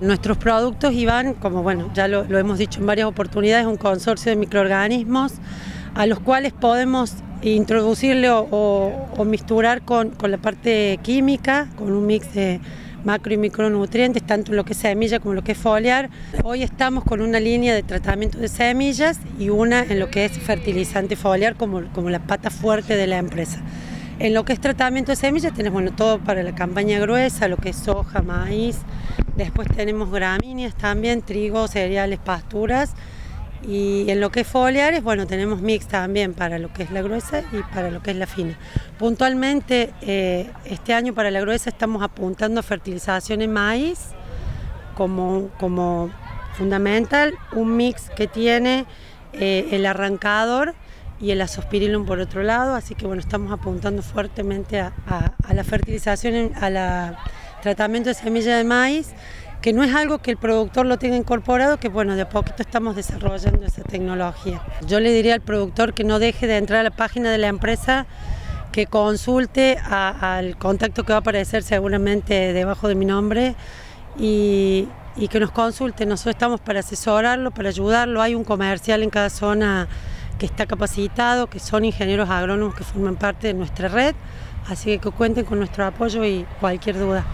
Nuestros productos iban, como bueno, ya lo, hemos dicho en varias oportunidades, un consorcio de microorganismos a los cuales podemos introducirle o, o, misturar con, con, la parte química, con un mix de macro y micronutrientes, tanto en lo que es semilla como en lo que es foliar. Hoy estamos con una línea de tratamiento de semillas y una en lo que es fertilizante foliar como, como la pata fuerte de la empresa. En lo que es tratamiento de semillas tenemos bueno, todo para la campaña gruesa, lo que es soja, maíz, después tenemos gramíneas también, trigo, cereales, pasturas y en lo que es foliares, bueno, tenemos mix también para lo que es la gruesa y para lo que es la fina. Puntualmente, eh, este año para la gruesa estamos apuntando a fertilización en maíz como, como fundamental, un mix que tiene eh, el arrancador y el azospirillum por otro lado, así que bueno, estamos apuntando fuertemente a, a la fertilización, al tratamiento de semilla de maíz que no es algo que el productor lo tenga incorporado, que bueno, de a poquito estamos desarrollando esa tecnología. Yo le diría al productor que no deje de entrar a la página de la empresa, que consulte al contacto que va a aparecer seguramente debajo de mi nombre y, y que nos consulte. Nosotros estamos para asesorarlo, para ayudarlo. Hay un comercial en cada zona que está capacitado, que son ingenieros agrónomos que forman parte de nuestra red, así que cuenten con nuestro apoyo y cualquier duda.